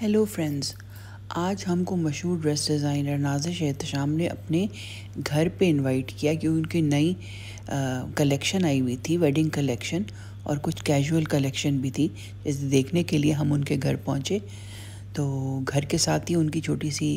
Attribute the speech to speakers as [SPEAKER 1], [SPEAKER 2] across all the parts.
[SPEAKER 1] Hello friends आज हमको मशहूर ड्रेस डिज़ाइनर नाजिश एहतशाम ने अपने घर पे इनवाइट किया क्योंकि उनकी नई कलेक्शन आई हुई थी वेडिंग कलेक्शन और कुछ कैजुअल कलेक्शन भी थी। जिसे देखने के लिए हम उनके घर पहुँचे। तो घर के साथ ही उनकी छोटी सी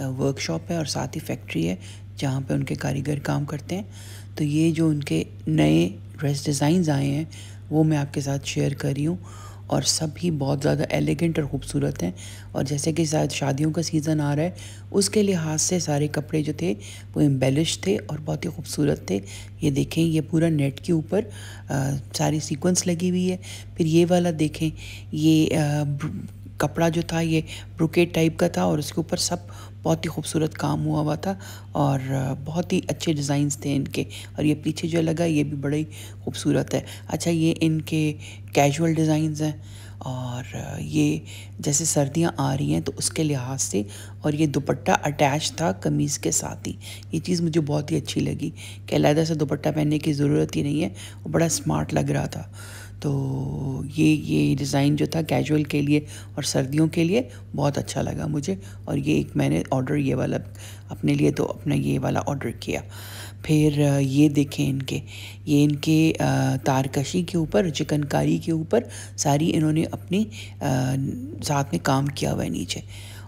[SPEAKER 1] वर्कशॉप है और साथ ही फैक्ट्री है, जहाँ पे उनके कारीगर काम करते हैं। तो ये जो उनके नए ड्रेस डिज़ाइंस आए हैं वो मैं आपके साथ शेयर कर रही हूँ और सब ही बहुत ज़्यादा एलिगेंट और ख़ूबसूरत हैं। और जैसे कि शायद शादियों का सीज़न आ रहा है उसके लिहाज से सारे कपड़े जो थे वो एम्बेलिश थे और बहुत ही खूबसूरत थे। ये देखें ये पूरा नेट के ऊपर सारी सीक्वेंस लगी हुई है। फिर ये वाला देखें ये आ, कपड़ा जो था ये ब्रुकेट टाइप का था और उसके ऊपर सब बहुत ही खूबसूरत काम हुआ हुआ था और बहुत ही अच्छे डिज़ाइंस थे इनके और ये पीछे जो लगा ये भी बड़ा ही खूबसूरत है। अच्छा ये इनके कैजुअल डिज़ाइंस हैं और ये जैसे सर्दियाँ आ रही हैं तो उसके लिहाज से और ये दुपट्टा अटैच था कमीज़ के साथ ही। ये चीज़ मुझे बहुत ही अच्छी लगी कि अलहदा से दुपट्टा पहनने की ज़रूरत ही नहीं है, वो बड़ा स्मार्ट लग रहा था। तो ये ये डिज़ाइन जो था कैजुअल के लिए और सर्दियों के लिए बहुत अच्छा लगा मुझे और ये एक मैंने ऑर्डर ये वाला, अपने लिए तो अपना ये वाला ऑर्डर किया। फिर ये देखें इनके, ये इनके तारकशी के ऊपर, चिकनकारी के ऊपर सारी इन्होंने अपनी साथ में काम किया हुआ है नीचे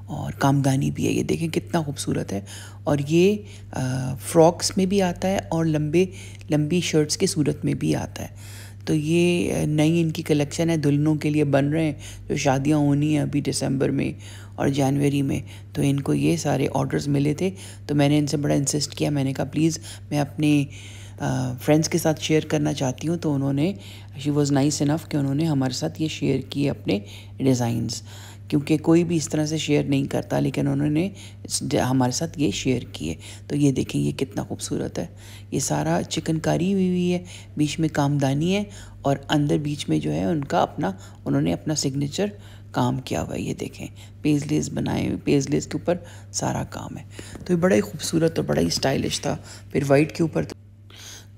[SPEAKER 1] और कामदानी भी है। ये देखें कितना खूबसूरत है और ये फ्रॉक्स में भी आता है और लंबे, लंबी शर्ट्स के सूरत में भी आता है। तो ये नई इनकी कलेक्शन है, दुल्हनों के लिए बन रहे हैं, जो शादियाँ होनी हैं अभी दिसंबर में और जनवरी में। तो इनको ये सारे ऑर्डर्स मिले थे तो मैंने इनसे बड़ा इंसिस्ट किया, मैंने कहा, प्लीज़, मैं अपने फ्रेंड्स के साथ शेयर करना चाहती हूँ। तो उन्होंने शी वॉज़ नाइस इनफ़ कि उन्होंने हमारे साथ ये शेयर किए अपने डिज़ाइंस क्योंकि कोई भी इस तरह से शेयर नहीं करता, लेकिन उन्होंने हमारे साथ ये शेयर किए। तो ये देखें, ये कितना खूबसूरत है। ये सारा चिकनकारी हुई हुई है, बीच में कामदानी है और अंदर बीच में जो है उनका अपना, उन्होंने अपना सिग्नेचर काम किया हुआ है। ये देखें, पेजलेस बनाए हुए पेजलेस के ऊपर सारा काम है। तो ये बड़ा ही खूबसूरत और बड़ा ही स्टाइलिश था। फिर वाइट के ऊपर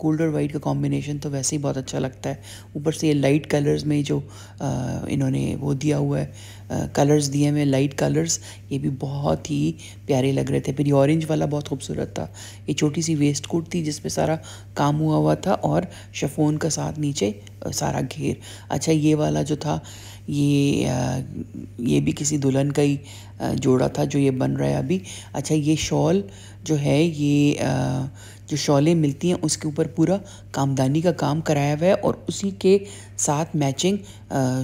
[SPEAKER 1] गोल्ड और वाइट का कॉम्बिनेशन तो वैसे ही बहुत अच्छा लगता है। ऊपर से ये लाइट कलर्स में जो आ, इन्होंने वो दिया हुआ है कलर्स दिए हुए लाइट कलर्स ये भी बहुत ही प्यारे लग रहे थे। फिर ये ऑरेंज वाला बहुत खूबसूरत था। ये छोटी सी वेस्ट कोट थी जिसपे सारा काम हुआ हुआ था और शफोन का साथ नीचे सारा घेर। अच्छा ये वाला जो था ये ये भी किसी दुल्हन का ही जोड़ा था जो ये बन रहा है अभी। अच्छा ये शॉल जो है, ये जो शॉलें मिलती हैं, उसके ऊपर पूरा कामदानी का काम कराया हुआ है और उसी के साथ मैचिंग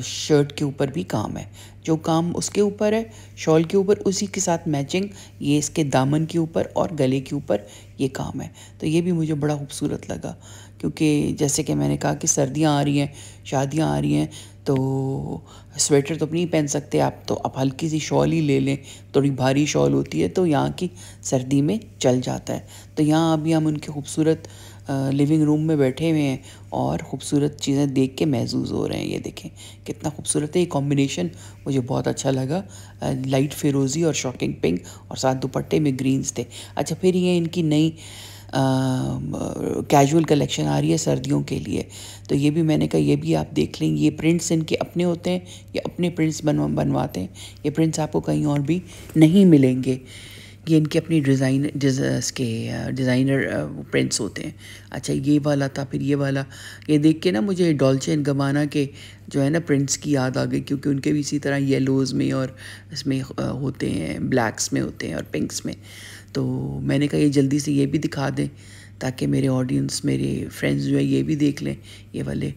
[SPEAKER 1] शर्ट के ऊपर भी काम है। जो काम उसके ऊपर है, शॉल के ऊपर, उसी के साथ मैचिंग, ये इसके दामन के ऊपर और गले के ऊपर ये काम है। तो ये भी मुझे बड़ा खूबसूरत लगा, क्योंकि जैसे कि मैंने कहा कि सर्दियाँ आ रही हैं, शादियाँ आ रही हैं तो स्वेटर तो नहीं पहन सकते आप तो आप हल्की सी शॉल ही ले लें। थोड़ी भारी शॉल होती है तो यहाँ की सर्दी में चल जाता है। तो यहाँ अभी हम उनके खूबसूरत लिविंग रूम में बैठे हुए हैं और ख़ूबसूरत चीज़ें देख के महसूस हो रहे हैं। ये देखें, कितना खूबसूरत है ये कॉम्बिनेशन मुझे बहुत अच्छा लगा। लाइट फिरोज़ी और शॉकिंग पिंक और साथ दुपट्टे में ग्रीन्स थे। अच्छा फिर ये इनकी नई कैजुअल कलेक्शन आ रही है सर्दियों के लिए। तो ये भी मैंने कहा, ये भी आप देख लें, ये प्रिंट्स इनके अपने होते हैं ये अपने प्रिंट्स बनवा, बनवाते हैं, ये प्रिंट्स आपको कहीं और भी नहीं मिलेंगे। ये इनके अपनी डिज़ाइन के डिज़ाइनर प्रिंट्स होते हैं। अच्छा ये वाला था, फिर ये वाला। ये देख के ना मुझे डॉल्चे एंड गबाना के जो है ना प्रिंट्स की याद आ गई, क्योंकि उनके भी इसी तरह येलोज़ में और इसमें होते हैं ब्लैक्स में होते हैं और पिंक्स में। तो मैंने कहा, ये जल्दी से ये भी दिखा दें ताकि मेरे ऑडियंस मेरे फ्रेंड्स जो है, ये भी देख लें। ये वाले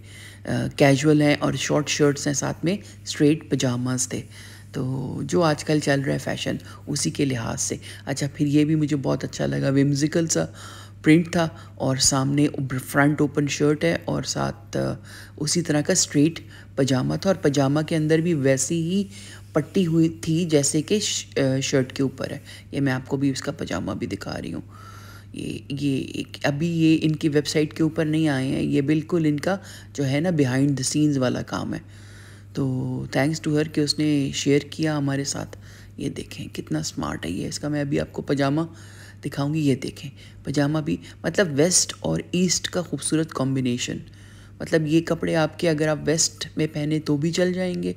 [SPEAKER 1] कैजुअल हैं और शॉर्ट शर्ट्स हैं साथ में स्ट्रेट पजामाज थे। तो जो आजकल चल रहा है फ़ैशन उसी के लिहाज से। अच्छा फिर ये भी मुझे बहुत अच्छा लगा। विम्जिकल सा प्रिंट था और सामने फ्रंट ओपन शर्ट है और साथ उसी तरह का स्ट्रेट पजामा था और पजामा के अंदर भी वैसी ही पट्टी हुई थी जैसे कि शर्ट के ऊपर है। ये मैं आपको भी उसका पजामा भी दिखा रही हूँ। ये ये एक, अभी ये इनकी वेबसाइट के ऊपर नहीं आए हैं। ये बिल्कुल इनका जो है ना बिहाइंड द सीन्स वाला काम है। तो थैंक्स टू हर कि उसने शेयर किया हमारे साथ। ये देखें, कितना स्मार्ट है ये। इसका मैं अभी आपको पजामा दिखाऊँगी, ये देखें। पजामा भी मतलब वेस्ट और ईस्ट का खूबसूरत कॉम्बिनेशन मतलब ये कपड़े आपके अगर आप वेस्ट में पहने तो भी चल जाएँगे।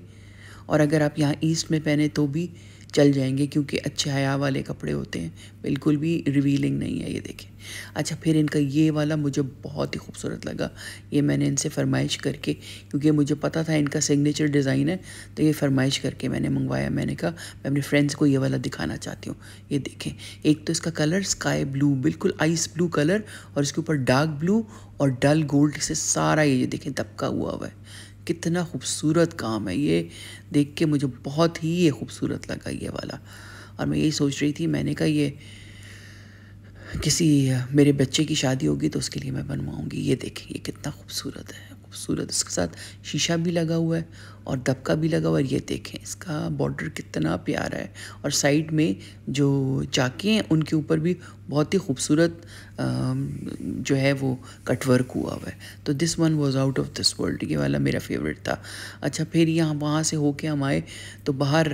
[SPEAKER 1] और अगर आप यहाँ ईस्ट में पहने तो भी चल जाएँगे क्योंकि अच्छे हया वाले कपड़े होते हैं। बिल्कुल भी रिवीलिंग नहीं है ये देखें। अच्छा फिर इनका ये वाला मुझे बहुत ही खूबसूरत लगा। ये मैंने इनसे फरमाइश करके, क्योंकि मुझे पता था इनका सिग्नेचर डिज़ाइन है तो ये फरमाइश करके मैंने मंगवाया। मैंने कहा, मैं अपने फ्रेंड्स को ये वाला दिखाना चाहती हूँ। ये देखें, एक तो इसका कलर स्काई ब्लू बिल्कुल आइस ब्लू कलर और इसके ऊपर डार्क ब्लू और डल गोल्ड से सारा ये देखें, दबका हुआ हुआ है। कितना खूबसूरत काम है। ये देख के मुझे बहुत ही ये खूबसूरत लगा ये वाला। और मैं यही सोच रही थी, मैंने कहा ये किसी मेरे बच्चे की शादी होगी तो उसके लिए मैं बनवाऊँगी। ये देखें, ये कितना खूबसूरत है। खूबसूरत, इसके साथ शीशा भी लगा हुआ है और दबका भी लगा हुआ है। ये देखें, इसका बॉर्डर कितना प्यारा है। और साइड में जो चाके हैं, उनके ऊपर भी बहुत ही खूबसूरत जो है वो कटवर्क हुआ हुआ है। तो this one was out of this world ये वाला मेरा फेवरेट था। अच्छा फिर यहाँ, वहाँ से होके हम आए तो बाहर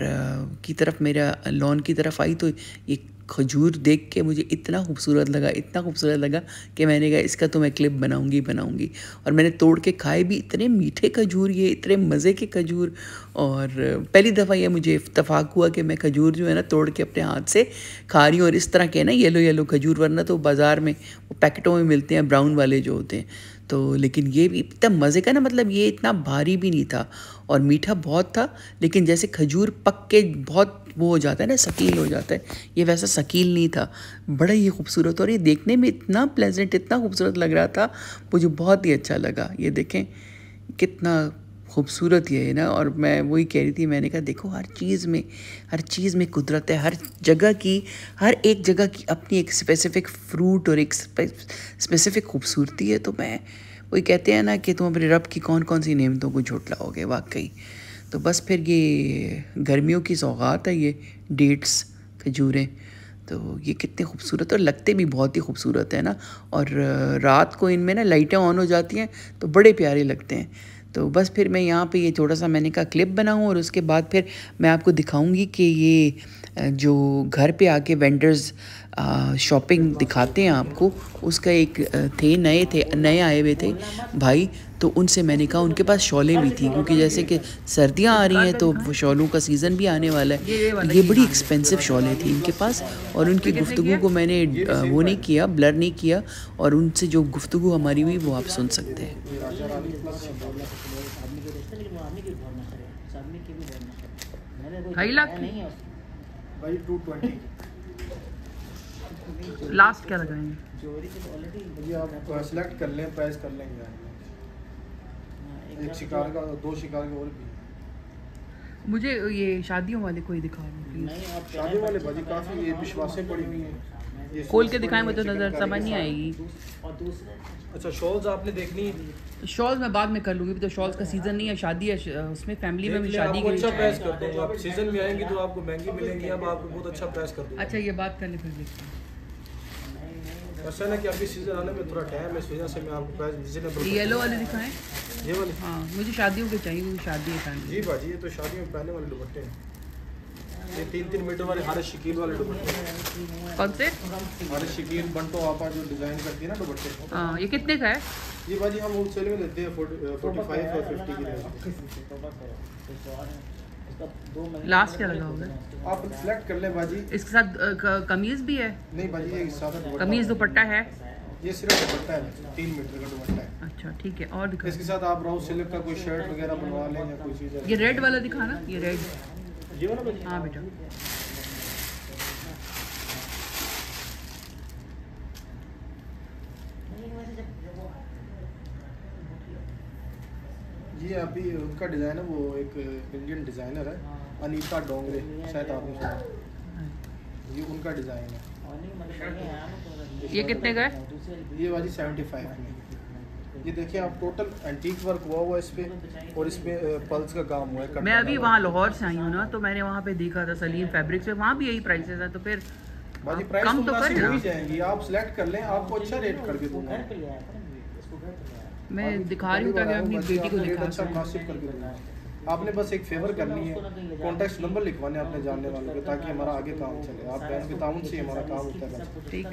[SPEAKER 1] की तरफ़ मेरा लॉन की तरफ़ आई तो ये खजूर देख के मुझे इतना खूबसूरत लगा, इतना खूबसूरत लगा कि मैंने कहा, इसका तो मैं क्लिप बनाऊँगी बनाऊँगी। और मैंने तोड़ के खाए भी इतने मीठे खजूर, ये इतने मज़े के खजूर। और पहली दफ़ा ये मुझे इतफाक़ हुआ कि मैं खजूर जो है ना, तोड़ के अपने हाथ से खा रही हूँ। और इस तरह के ना येलो येलो खजूर, वरना तो बाज़ार में वो पैकेटों में मिलते हैं ब्राउन वाले जो होते हैं। तो लेकिन ये भी इतना मज़े का ना मतलब ये इतना भारी भी नहीं था और मीठा बहुत था, लेकिन जैसे खजूर पक के बहुत वो हो जाता है ना, शकील हो जाता है, ये वैसा शकील नहीं था। बड़ा ही खूबसूरत और ये देखने में इतना प्लेजेंट इतना खूबसूरत लग रहा था, मुझे बहुत ही अच्छा लगा। ये देखें, कितना खूबसूरत ये है ना, और मैं वही कह रही थी, मैंने कहा, देखो, हर चीज़ में, हर चीज़ में कुदरत है, हर जगह की, हर एक जगह की अपनी एक स्पेसिफ़िक फ्रूट और एक स्पेसिफ़िक खूबसूरती है। तो मैं, वही कहते हैं ना कि तुम अपने रब की कौन कौन सी नेमतों को झुटलाओगे वाकई। तो बस फिर ये गर्मियों की सौगात है, ये डेट्स खजूरें। तो ये कितने खूबसूरत और लगते भी बहुत ही खूबसूरत है ना। और रात को इनमें ना लाइटें ऑन हो जाती हैं तो बड़े प्यारे लगते हैं। तो बस फिर मैं यहाँ पे ये थोड़ा सा मैंने कहा क्लिप बनाऊँ और उसके बाद फिर मैं आपको दिखाऊँगी कि ये जो घर पे आके वेंडर्स शॉपिंग दिखाते हैं आपको। उसका एक थे नए थे नए आए हुए थे भाई तो उनसे मैंने कहा उनके पास शॉलें भी थी क्योंकि जैसे कि सर्दियाँ आ रही हैं तो वो शॉलों का सीज़न भी आने वाला है। ये बड़ी एक्सपेंसिव शॉलें थी इनके पास और उनकी गुफ्तु को मैंने वो नहीं किया ब्लर नहीं किया और उनसे जो गुफ्तु हमारी हुई वो आप सुन सकते हैं। ढाई लाख भाई टू ट्वेंटी लास्ट क्या लगाएँगे? आप सिलेक्ट कर लें प्राइस कर लेंगे। एक शिकार का दो शिकार के और भी। मुझे ये शादियों वाले कोई दिखा प्लीज़ शादियों वाले भाजी काफ़ी ये विश्वासें पड़ी हुई हैं। खोल के दिखाएँ मुझे नज़र समझ नहीं आएगी। अच्छा शॉल्स आपने देखनी है? शॉल्स मैं बाद में कर लूँगी तो शॉल्स का सीज़न नहीं है शादी है उसमें फैमिली में भी शादी की अच्छा प्राइस कर दूँगा। आप सीज़न में आएँगी तो आपको महँगी मिलेंगी अब आपको बहुत अच्छा प्राइस कर दूँगा। अच्छा ये बात करने फिर देखते हैं। ऐसा ना कि अभी सीज़न आने में थोड़ा टाइम है से मैं आपको प्राइस रिजनेबल येलो वाले दिखाएँ। ये वाले? हाँ मुझे शादियों के चाहिए क्योंकि शादी है जी बाजी ये तो शादियों में वाले दुपट्टे हैं। ये तीन तीन मीटर वाले हर शकील वाले दुपट्टे कौन से? हर शकील बंटो आपा जो डिज़ाइन करती है ना दुपट्टे। हाँ ये कितने का है? ये बाजी हम होलसेल में लेते हैं फोर्टी फाइव और फिफ्टी की लास्ट क्या लगा होगा? आप सिलेक्ट कर ले बाजी। इसके साथ कमीज भी है? नहीं बाजी ये सादा कमीज दुपट्टा है? ये सिर्फ़ दुपट्टा है तीन मीटर का दुपट्टा है। अच्छा ठीक है और दिखा इसके साथ आप राउ सिल्क का कोई शर्ट वगैरह बनवा लें या कोई चीज़ ये रेड वाला दिखाना? ये रेड ये वाला हाँ बेटा। ये अभी उनका डिज़ाइन है वो एक इंडियन डिज़ाइनर है अनीता डोंगरे शायद आपने सुना ये उनका डिज़ाइन है। ये कितने का है? ये वाली सेवेंटी फाइव में ये देखिए आप टोटल एंटीक वर्क हुआ हुआ इस पे और इसमें पल्स का काम हुआ है मैं अभी वहाँ लाहौर से आई हूँ ना तो मैंने वहाँ पे देखा था सलीम फैब्रिक्स पे वहाँ भी यही प्राइसेस है तो फिर कम तो, तो कर जाएँगी। आप सिलेक्ट कर लें आपको अच्छा रेट करके दूँगा। मैं दिखा रही हूँ ताकि अपनी बेटी को दिखा अच्छा मुनासिब करके आपने बस एक फेवर करनी है कॉन्टेक्ट नंबर लिखवाने अपने जानने वालों के ताकि हमारा आगे काम चले। आप बहन के ताउन से हमारा काम होता है ठीक।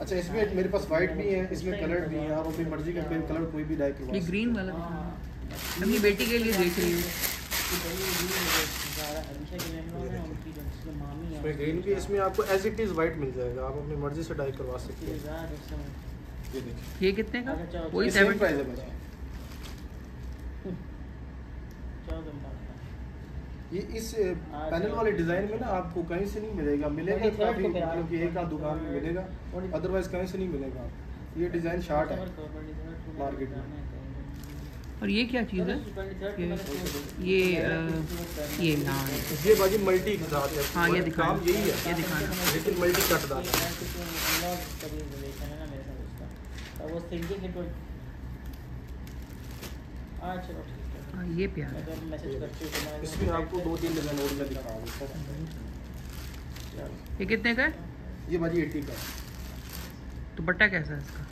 [SPEAKER 1] अच्छा इसमें मेरे पास वाइट भी है इसमें कलर भी है आप अपनी मर्ज़ी का कलर कोई भी डाई करवा ये ग्रीन वाला अपनी बेटी के लिए देख रही हूँ।
[SPEAKER 2] ग्रीन भी इसमें आपको एज इट इज़ वाइट मिल जाएगा आप अपनी मर्ज़ी से डाई करवा सकते हैं। ये
[SPEAKER 3] ये कितने का? वही सेवन
[SPEAKER 2] भाजी ये इस पैनल वाले डिज़ाइन में ना आपको कहीं से नहीं मिलेगा। मिलेगा काफ़ी मतलब कि एक आध दुकान में मिलेगा। अदरवाइज़ कहीं से नहीं मिलेगा। ये डिज़ाइन शार्ट है। मार्केट में।
[SPEAKER 3] और ये क्या चीज़ है? ये अ, ये ना
[SPEAKER 2] ये बाजी मल्टी के साथ है।
[SPEAKER 3] हाँ ये दिखाना।
[SPEAKER 2] काम यही है।
[SPEAKER 3] ये दिखाना।
[SPEAKER 2] लेकिन मल्टी कट दाल है
[SPEAKER 3] हाँ। ये प्यार है।
[SPEAKER 2] इसमें आपको दो तीन डिज़ाइन और मैं दिखा दूँ।
[SPEAKER 3] ये कितने का है?
[SPEAKER 2] ये बाजी एट्टी का है।
[SPEAKER 3] दुपट्टा कैसा है इसका?
[SPEAKER 2] है।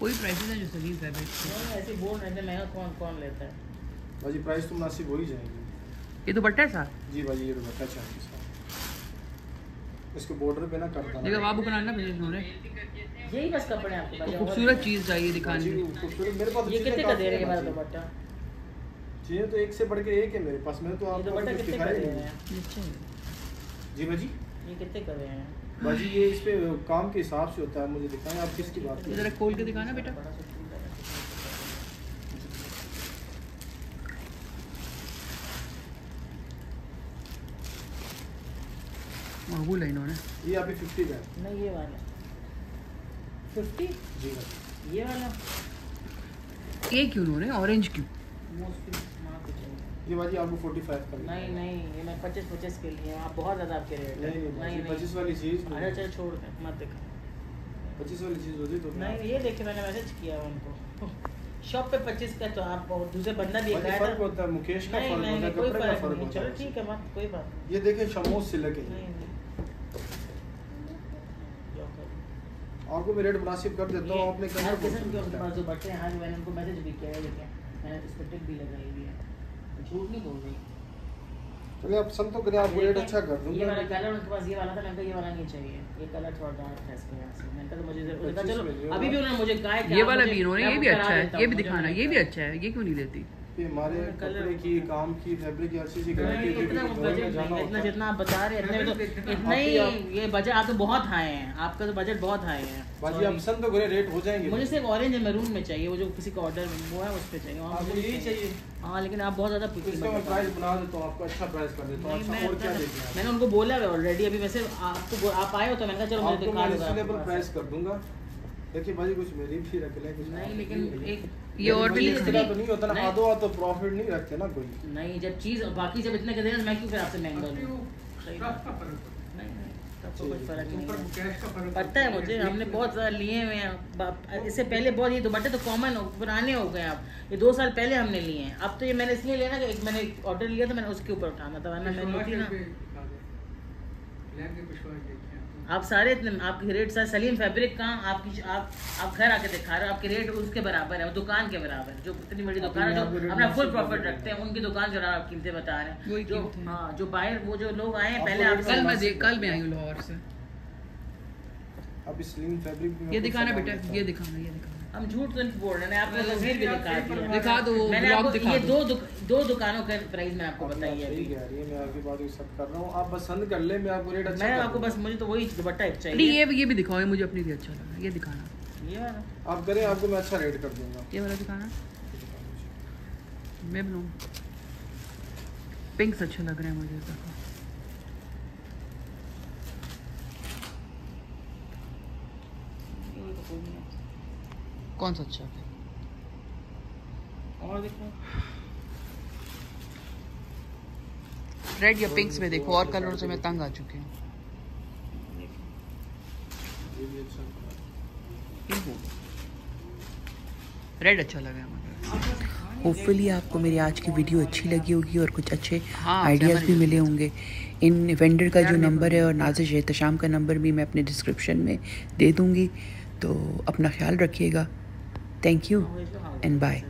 [SPEAKER 3] कोई प्राइसेस है जो सलीम फैब्रिक
[SPEAKER 4] ऐसे बोल रहे थे महँगा कौन कौन लेता है?
[SPEAKER 2] बाजी प्राइस तो मुनासिब हो ही जाएगी।
[SPEAKER 3] ये दुपट्टा है साथ
[SPEAKER 2] जी बाजी ये दुपट्टा चाहिए इसका बॉर्डर पे ना करता
[SPEAKER 3] देखो बाबू बनाना भेज उन्होंने
[SPEAKER 4] यही बस कपड़े आपके पास
[SPEAKER 3] तो खूबसूरत चीज़ चाहिए दिखाने में।
[SPEAKER 2] खूबसूरत। मेरे पास
[SPEAKER 4] ये कितने का दे रहे हैं
[SPEAKER 2] हैं बाजी।
[SPEAKER 4] दुपट्टा?
[SPEAKER 2] चीज़ें तो एक से बढ़ के एक है मेरे पास। मैंने तो आपको
[SPEAKER 4] दुपट्टा कितने का दे रहे हैं?
[SPEAKER 3] अच्छा।
[SPEAKER 2] जी बाजी
[SPEAKER 4] ये कितने का दे रहे हैं?
[SPEAKER 2] बाजी ये इस पे काम के हिसाब से होता है मुझे दिखाएँ आप किसकी बात कर रहे
[SPEAKER 3] जरा खोल के दिखाना बेटा
[SPEAKER 4] बड़ा सा फूल है।
[SPEAKER 3] मकबूल है इन्होंने।
[SPEAKER 2] ये अभी फिफ्टी का है।
[SPEAKER 4] नहीं ये वाला। फिफ्टी
[SPEAKER 2] जी
[SPEAKER 4] ये वाला?
[SPEAKER 3] ये क्यों उन्होंने ऑरेंज क्यों?
[SPEAKER 2] ये बाजी आपको फोर्टी फाइव का
[SPEAKER 4] नहीं नहीं ये मैं पच्चीस पच्चीस के लिए आप बहुत ज़्यादा आपके रेट
[SPEAKER 2] नहीं नहीं बाजी पच्चीस वाली चीज़
[SPEAKER 4] अरे चल छोड़ दे मत देखा।
[SPEAKER 2] पच्चीस वाली चीज़ होती तो
[SPEAKER 4] नहीं ये देखे मैंने मैसेज किया है उनको। शॉप पे पच्चीस का तो आप दूसरे बंदा भी एक
[SPEAKER 2] बाजी फ़र्क होता है मुकेश का
[SPEAKER 4] नहीं
[SPEAKER 2] फ़र्क
[SPEAKER 4] नहीं
[SPEAKER 2] होता है
[SPEAKER 4] कोई
[SPEAKER 2] कपड़े का
[SPEAKER 4] फ़र्क
[SPEAKER 2] फ़र्क
[SPEAKER 4] नहीं। चलो ठीक है बात कोई बात
[SPEAKER 2] ये देखिए शमोज सिलक है
[SPEAKER 4] नहीं नहीं जो करो।
[SPEAKER 2] आपको मैं रेट मुनासिब कर देता हूँ अपने
[SPEAKER 4] ये हर किस्म के उनके पास जो बच्चे हैं आज मैंने उनको मैसेज भी किया है लेकिन मैंने इस भी लगाई हुई है। झूठ नहीं बोल रही।
[SPEAKER 2] चलिए आप पसंद तो करें आपको रेट अच्छा कर
[SPEAKER 4] ये वाला कलर उनके पास ये वाला था मैंने कहा ये वाला नहीं चाहिए। ये कलर थोड़ा डार्क है इसके यहाँ से। मैंने कहा तो मुझे उन्होंने कहा, चलो अभी भी उन्होंने मुझे कहा है कि
[SPEAKER 3] ये वाला भी इन्होंने ये भी अच्छा है ये भी दिखाना ये भी अच्छा है ये क्यों नहीं लेती?
[SPEAKER 2] ये हमारे कपड़े की काम की फैब्रिक की हर चीज़
[SPEAKER 4] इतना
[SPEAKER 2] में है
[SPEAKER 4] जितना आप बता रहे हैं इतने तो इतना ही ये बजट आप तो बहुत हाई हैं आपका तो बजट बहुत हाई है।
[SPEAKER 2] तो रेट हो जाएँगे।
[SPEAKER 4] मुझे सिर्फ़ ऑरेंज मैरून में चाहिए वो जो किसी का ऑर्डर वो है उस पे चाहिए
[SPEAKER 2] आपको यही चाहिए।
[SPEAKER 4] हाँ लेकिन आप बहुत ज़्यादा
[SPEAKER 2] तो इसका मैं प्राइस बना देता हूँ आपको अच्छा प्राइस कर देता हूँ। अच्छा और क्या देखिए
[SPEAKER 4] मैंने उनको बोला है ऑलरेडी अभी वैसे आपको आप आए हो तो मैंने कहा चलो
[SPEAKER 2] आपको
[SPEAKER 4] दिखा दूँगा
[SPEAKER 2] प्राइस कर दूँगा। देखिए भाई कुछ मेरी भी रख लें कुछ
[SPEAKER 4] नहीं लेकिन। एक
[SPEAKER 3] ये और भी
[SPEAKER 2] इस तरह तो नहीं होता ना आधो आधो प्रॉफिट नहीं रखते ना कोई।
[SPEAKER 4] नहीं जब चीज़ बाकी जब इतने हैं, मैं क्यों फिर आपसे महँगा लूँ सही बात। नहीं नहीं तब तो कुछ फ़र्क पता है मुझे हमने बहुत ज़्यादा लिए हुए हैं। इससे पहले बहुत ये दुपट्टे तो कॉमन हो पुराने हो गए अब। ये दो साल पहले हमने लिए हैं। अब तो ये मैंने इसलिए लिया ना कि एक मैंने ऑर्डर लिया था मैंने उसके ऊपर उठाना था वरना मैंने ना आप सारे इतने आपके रेट सारे सलीम फैब्रिक का आपकी आप आप घर आके दिखा रहे हो आपके रेट उसके बराबर है वो दुकान के बराबर है जो इतनी बड़ी दुकान है जो अपना फुल प्रॉफिट रखते हैं उनकी दुकान जो आप कीमतें बता रहे हैं जो
[SPEAKER 3] हाँ।
[SPEAKER 4] जो बाहर वो जो लोग आए हैं पहले आप
[SPEAKER 3] कल मैं कल मैं आई हूँ। लाहौर से
[SPEAKER 2] अब इस स्लिम फैब्रिक
[SPEAKER 3] ये दिखाना बेटा ये दिखाना ये दिखाना।
[SPEAKER 4] हम झूठ तो नहीं बोल रहे हैं। आपको तस्वीर भी दिखा दी
[SPEAKER 3] दिखा दो
[SPEAKER 4] मैंने आपको
[SPEAKER 3] दिखा
[SPEAKER 4] ये
[SPEAKER 3] दो।
[SPEAKER 4] दो दुकानों का प्राइस मैंने आपको बताई है
[SPEAKER 2] रही है मैं आपकी बात एक्सेप्ट कर रहा हूँ। आप पसंद कर ले मैं आपको रेट अच्छा
[SPEAKER 4] मैं आपको बस मुझे तो वही दुपट्टा एक चाहिए।
[SPEAKER 3] ये ये भी दिखाओ मुझे अपने लिए अच्छा लगा। ये दिखाना।
[SPEAKER 4] ये
[SPEAKER 2] आप करें आपको मैं अच्छा रेट कर दूँगा।
[SPEAKER 3] ये वाला दिखाना। मैं बनाऊँ पिंक्स अच्छे लग रहे हैं मुझे इस दफ़ा
[SPEAKER 4] ये तो कोई नहीं है।
[SPEAKER 3] कौन सा अच्छा है?
[SPEAKER 4] और देखो।
[SPEAKER 3] रेड या पिंक्स में देखो और कलरों से मैं तंग आ चुकी हूँ।
[SPEAKER 2] अच्छा है।
[SPEAKER 3] रेड अच्छा लगा है मुझे।
[SPEAKER 1] होपफुली आपको मेरी आज की वीडियो अच्छी लगी होगी और कुछ अच्छे
[SPEAKER 3] हाँ,
[SPEAKER 1] आइडियाज़ भी मिले होंगे। इन वेंडर का जो नंबर है और नाजिश एहतशाम का नंबर भी मैं अपने डिस्क्रिप्शन में दे दूँगी। तो अपना ख्याल रखिएगा। थैंक यू
[SPEAKER 4] हाँ,
[SPEAKER 1] एंड बाय